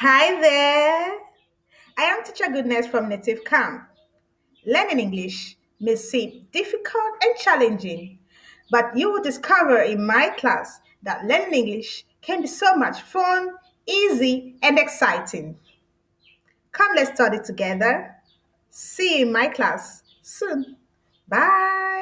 Hi there. I am Teacher Goodness from Native Camp. Learning English may seem difficult and challenging, but you will discover in my class that learning English can be so much fun, easy, and exciting. Come, let's study together. See you in my class soon. Bye.